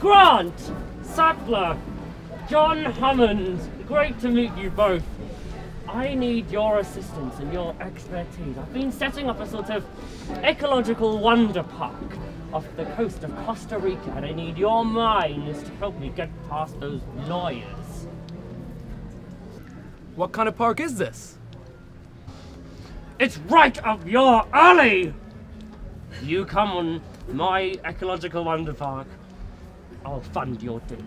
Grant! Sattler! John Hammond! Great to meet you both. I need your assistance and your expertise. I've been setting up a sort of ecological wonder park off the coast of Costa Rica, and I need your minds to help me get past those lawyers. What kind of park is this? It's right up your alley! You come on my ecological wonder park, I'll fund your dig.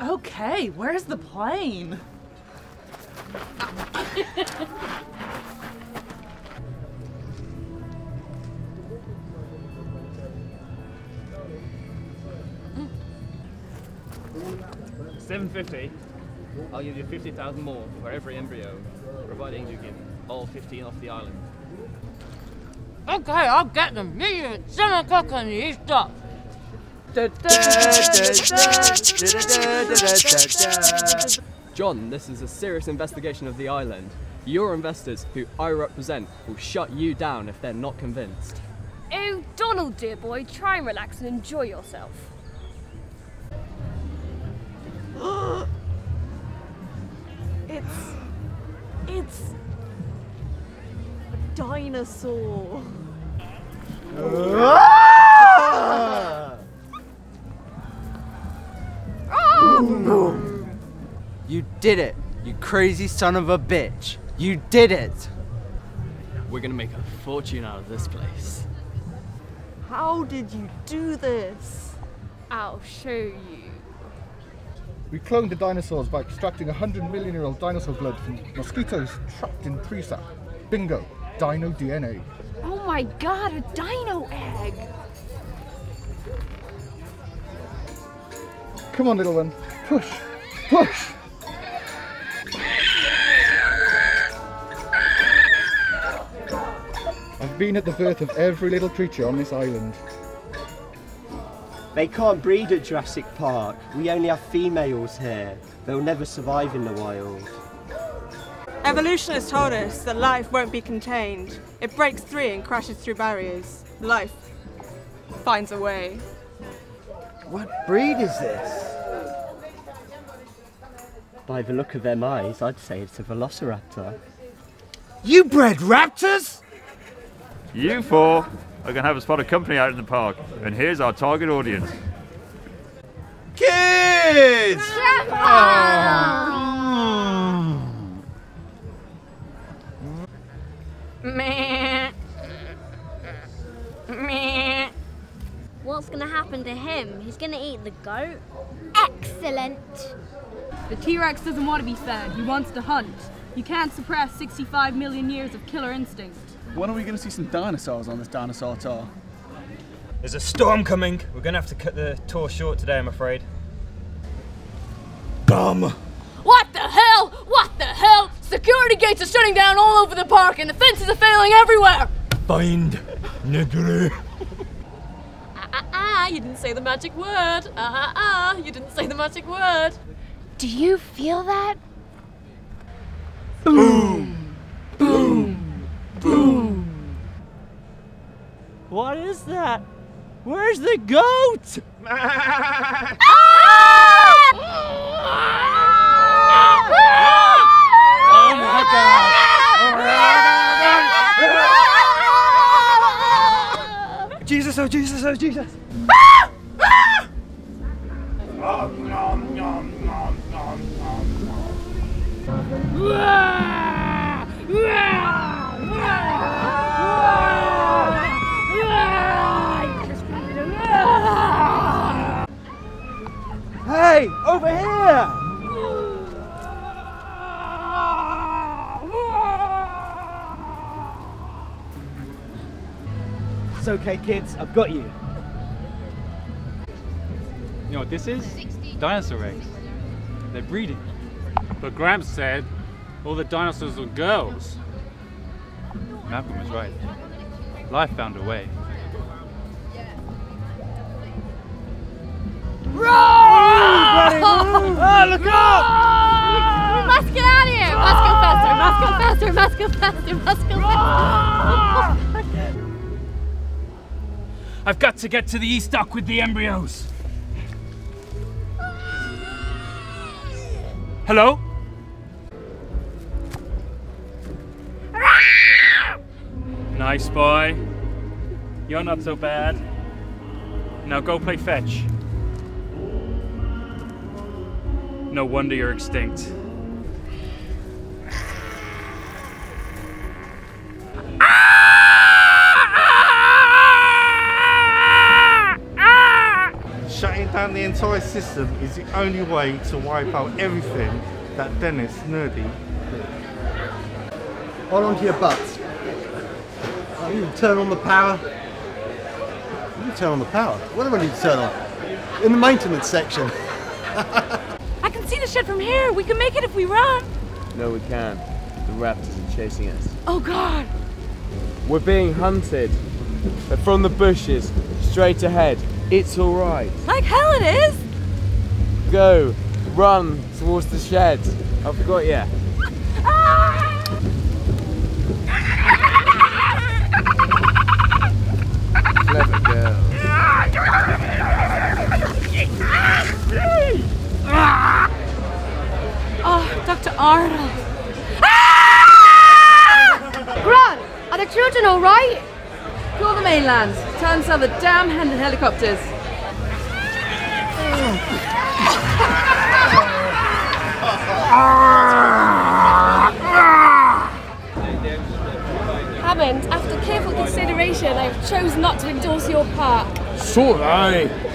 Okay, where's the plane? Seven fifty. I'll give you fifty thousand more for every embryo, providing you get all fifteen off the island. Okay, I'll get them. Meet you at 7 o'clock on the East Dock. John, this is a serious investigation of the island. Your investors, who I represent, will shut you down if they're not convinced. Oh, Donald, dear boy, try and relax and enjoy yourself. It's. It's. a dinosaur. Oh. Did it, you crazy son of a bitch. You did it. We're gonna make a fortune out of this place. How did you do this? I'll show you. We cloned the dinosaurs by extracting 100 million year old dinosaur blood from mosquitoes trapped in tree sap. Bingo, dino DNA. Oh my god, a dino egg! Come on, little one, push, push! I've been at the birth of every little creature on this island. They can't breed at Jurassic Park. We only have females here. They'll never survive in the wild. Evolution has told us that life won't be contained. It breaks free and crashes through barriers. Life finds a way. What breed is this? By the look of them eyes, I'd say it's a velociraptor. You bred raptors? You four are going to have a spot of company out in the park, and here's our target audience. Kids! Meh. Meh. What's gonna happen to him? He's gonna eat the goat? Excellent. The T-Rex doesn't want to be fed, he wants to hunt. You can't suppress 65 million years of killer instinct. When are we going to see some dinosaurs on this dinosaur tour? There's a storm coming. We're going to have to cut the tour short today, I'm afraid. Bum! What the hell? What the hell? Security gates are shutting down all over the park and the fences are failing everywhere! Find Nedry. Ah, ah, ah, you didn't say the magic word. Ah, ah, ah, you didn't say the magic word. Do you feel that? What is that? Where's the goat? Oh my god! Jesus, oh Jesus, oh Jesus. Hey, over here! It's okay, kids. I've got you. You know what this is? Dinosaur eggs. They're breeding. But Gramps said all the dinosaurs were girls. Malcolm was right. Life found a way. Oh, look out! We must get out of here! Must go faster, must go faster, must go faster, must go faster. I've got to get to the East Dock with the embryos. Hello? Nice boy. You're not so bad. Now go play fetch. No wonder you're extinct. Shutting down the entire system is the only way to wipe out everything that Dennis Nedry did. Hold on to your butts. I need to turn on the power. I need to turn on the power. What do I need to turn on? In the maintenance section. I can see the shed from here. We can make it if we run. No, we can't. The raptors are chasing us. Oh God. We're being hunted. They're from the bushes, straight ahead. It's alright. Like hell it is. Go, run towards the shed. I've got you. Clever girl. Dr. Arnold. Ah! Grant, are the children all right? Call the mainland. Turn some of the damn hand helicopters. Hammond, after careful consideration, I have chosen not to endorse your park. So have I.